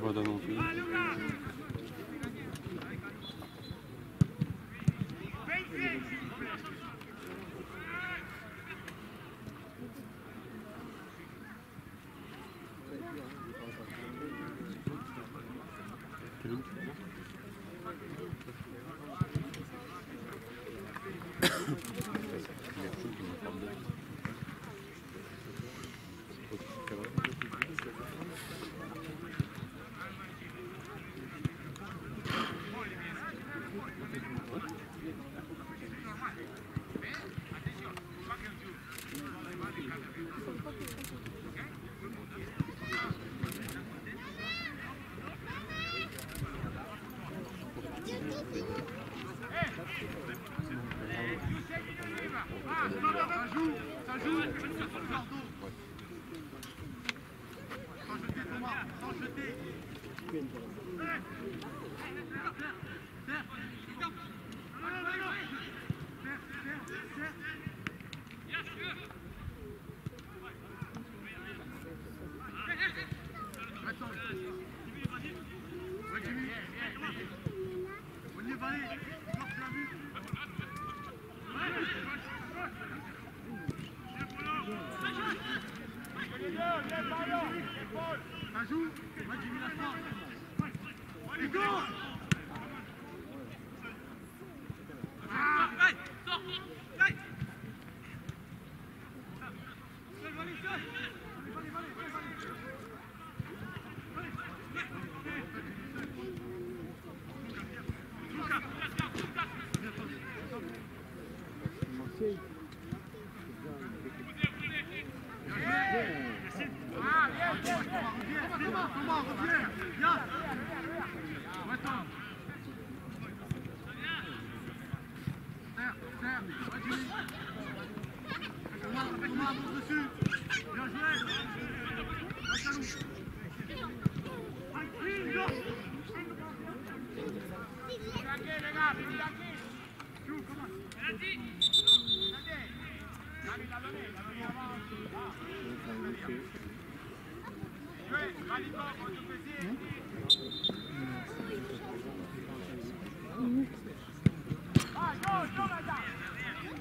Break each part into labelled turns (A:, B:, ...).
A: Вода на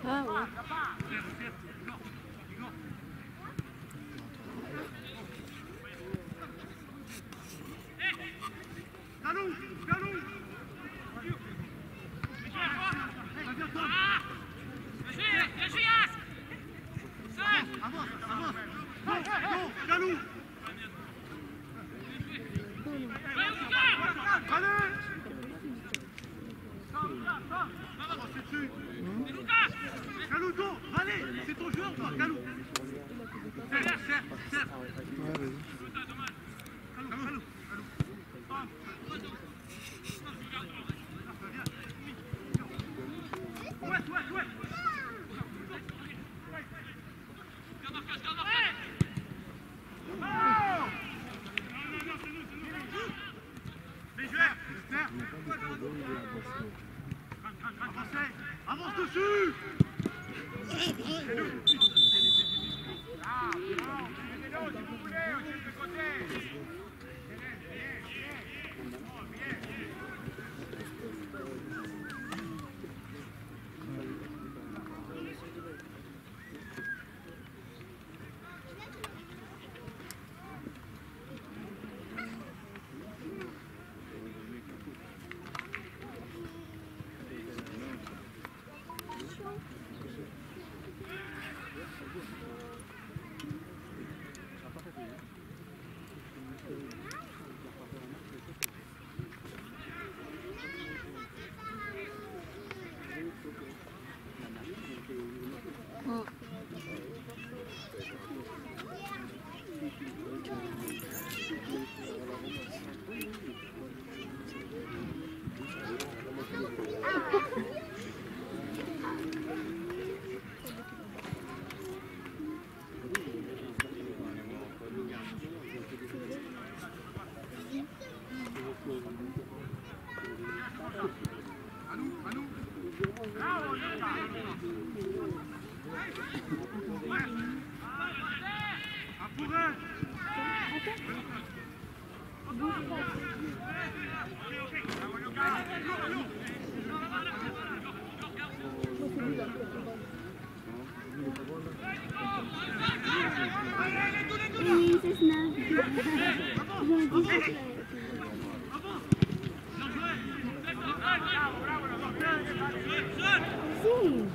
A: pense pas.
B: Thank you. gì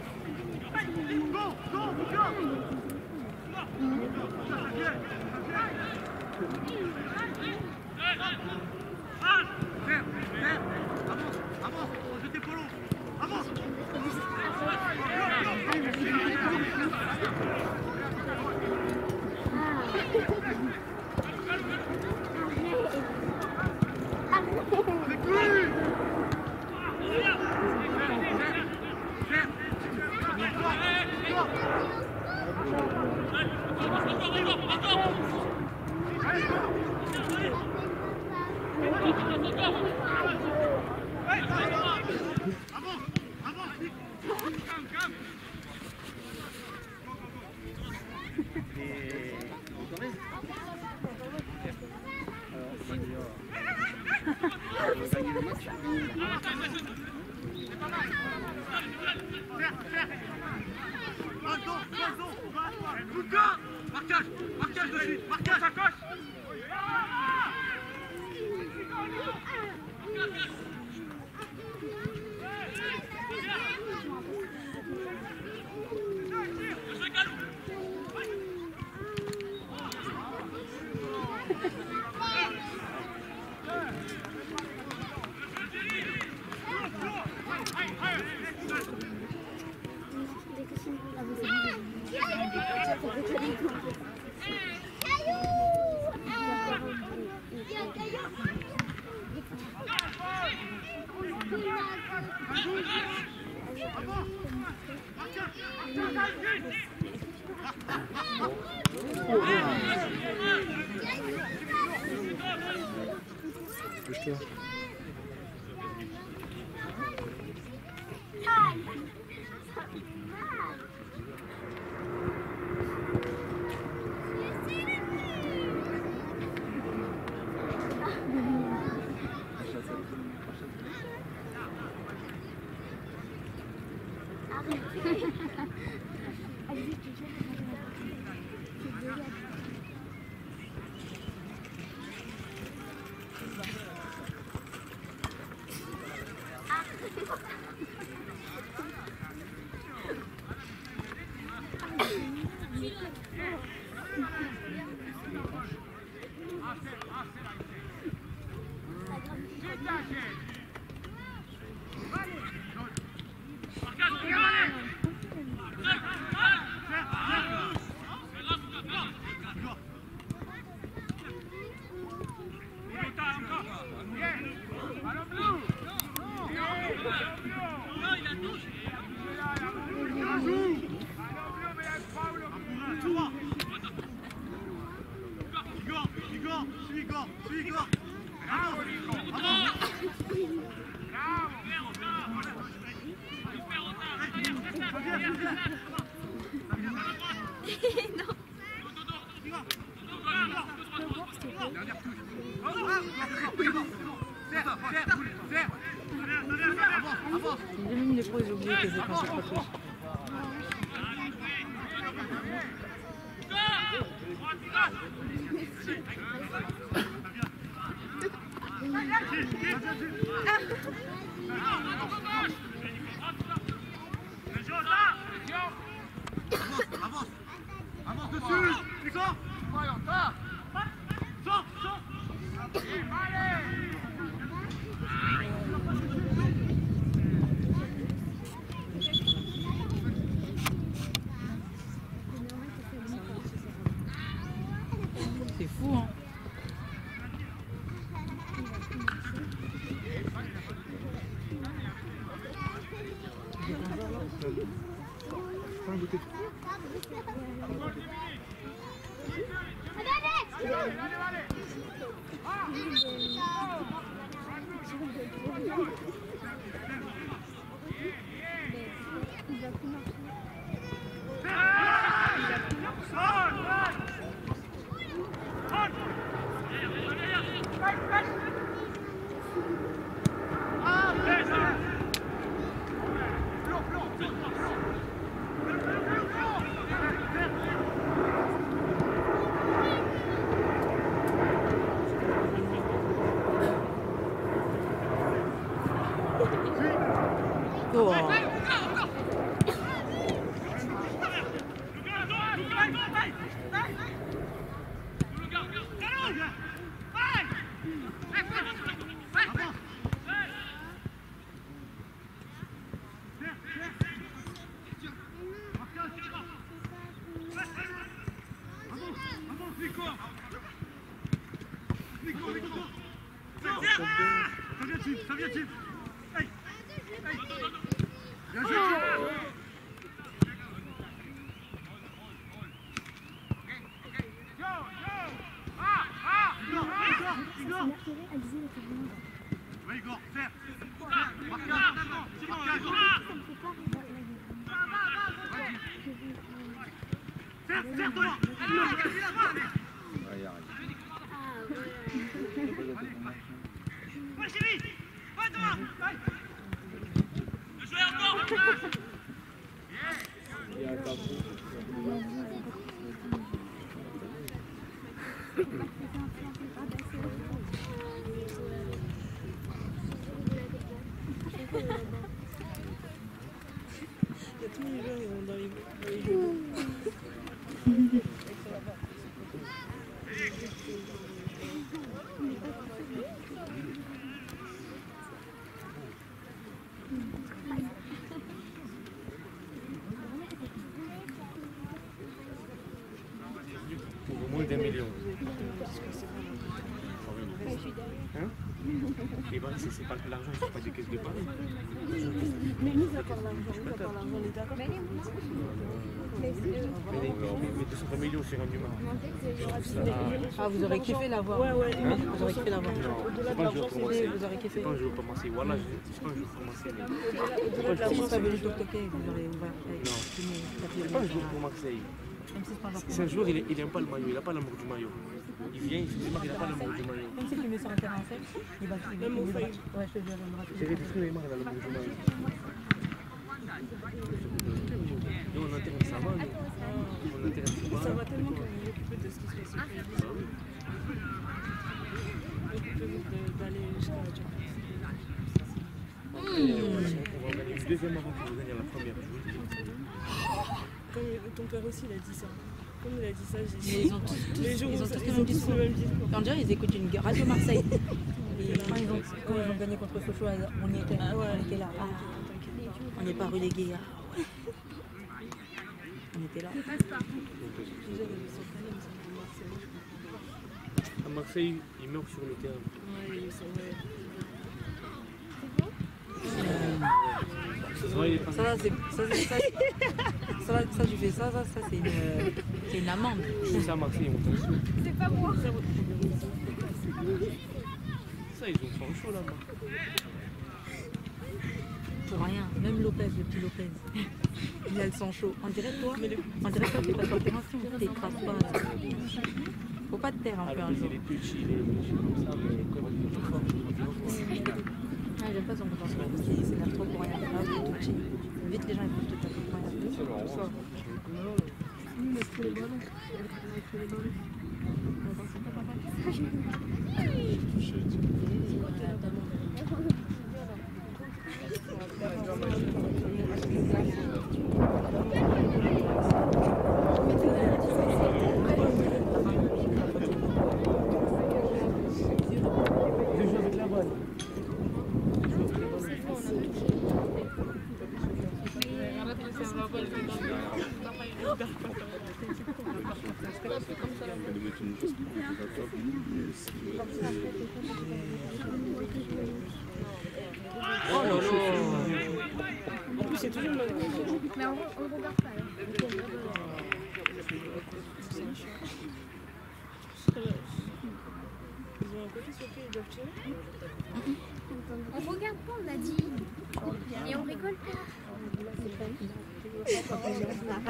B: Marquage Marquage de suite Marquage à Oh. Serre. Serre, serre,
C: devant. Vas-y, là-bas, allez. Va, chérie. Va, devant. Allez. Bien joué, encore.
D: Il y a tous les gens qui vont dans les, dans les jeux.
E: Hein Et voilà, c'est c'est pas que l'argent, c'est pas des caisses de Paris.
D: Mais à part l'argent, l'argent, on est d'accord
E: Mais, mais, mais 250 millions sur un humain.
D: Ah, vous aurez kiffé l'avoir. Ouais, ouais. Vous aurez kiffé l'avoir.
E: C'est
D: Vous aurez kiffé.
E: voilà, je- c'est pas c'est
D: toquer, vous aurez ouvert
E: Non. c'est pas un jour pour Marseille.
D: Même c'est un jour,
E: il, il aime pas le maillot, il a pas l'amour du maillot. Il vient, il se dit, il a pas l'amour du maillot.
D: Même si tu mets sur un terrain sec, il va va- il va- Ouais, je te va
E: J'ai réfléchi, Neymar, il a l'amour du maillot. Nous, on intéresse ça va, nous. On intéresse pas.
D: Ça va tellement qu'on est occupé de ce qui se passe au d'aller jusqu'à la Turquie.
E: On va gagner le deuxième Maroc, on va gagner la première. je vous le dis.
D: Comme ton père aussi, il a dit ça. Comme il a dit ça, j'ai dit.
B: ils ont tous, tous-
D: Les jours
B: ils ont tous
D: ils ont tous le même discours.
B: On dirait ils écoutent une radio Marseille. Et quand ils ont, quand ils ont gagné contre Sochaux, on y était,
D: Ah ouais.
B: on était là. Ah, on n'est pas relégués. Ah, ouais. On était là.
D: Déjà.
E: À Marseille, il meurt sur le terrain.
D: Ouais, il me semble, ouais.
E: Ouais, il est pas-
B: Ça, là, c'est, ça, c'est- ça, ça, là, ça, tu fais ça, ça, ça c'est une, c'est une amende.
E: Marseille, on t'en fout. Ça, ils ont fait chaud là-bas.
B: Pour rien. Même Lopez, le petit Lopez. Il a le sang chaud. On dirait toi, on dirait toi, t'es pas sur le terrain, si on t'écrase pas. Faut pas te taire un peu
E: Alors,
B: un jour.
E: Ça.
B: Ah, j'aime pas son comportement. C'est c'est nerf trop pour rien. Ah, oui, tout petit. Vite, les gens ils peuvent te taper pour rien.
E: Je joue avec la balle. Oh là là
D: C'est toujours le même.
F: Mais on, on regarde pas là.
D: Ils ont un côté sur qui ils doivent tirer.
F: On regarde pas, on a dit. Et on rigole pas.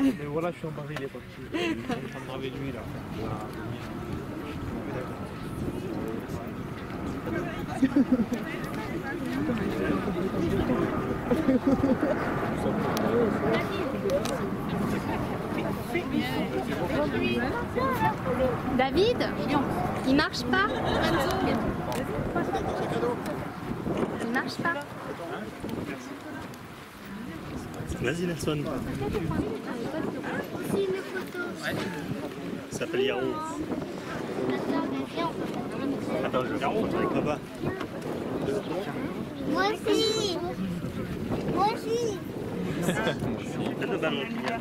E: Mais voilà, je suis embarré, il est parti. Je suis en train de braver lui là.
F: David, il marche pas. Il marche pas.
G: Vas-y Nelson.
H: Ça s'appelle Yaro. Attends, je vais faire avec papa.
G: Moi aussi Moi aussi
H: Donne le ballon, Kylian.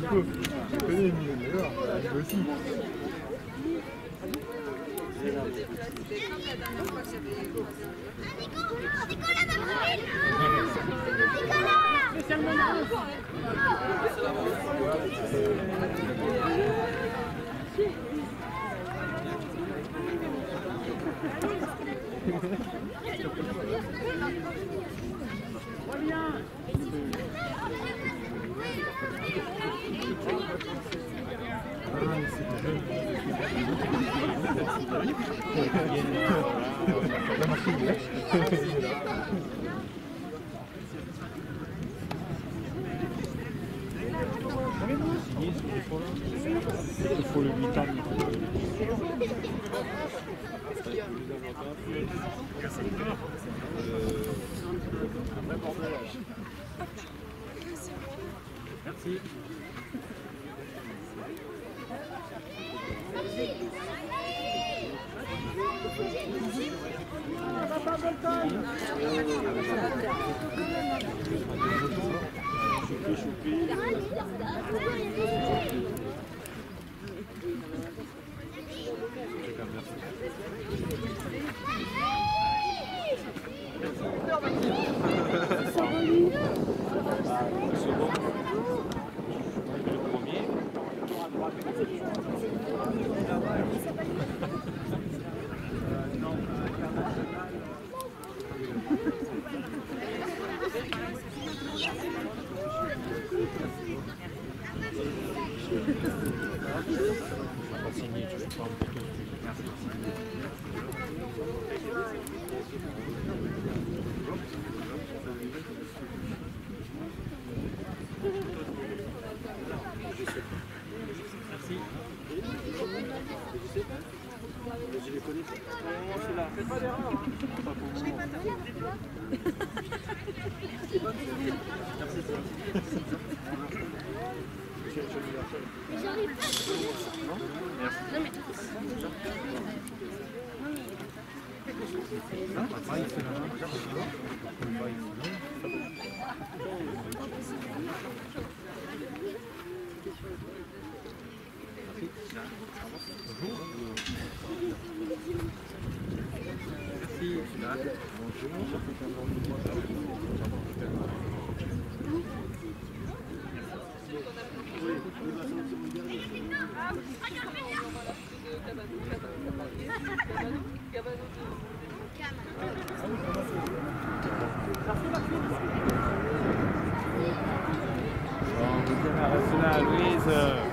H: tu peux. Je connais les
I: meilleurs, moi
H: aussi.
E: Ah, Nicolas, Nicolas, Nicolas
C: le if we do lui tendre. Alison,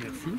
C: Merci.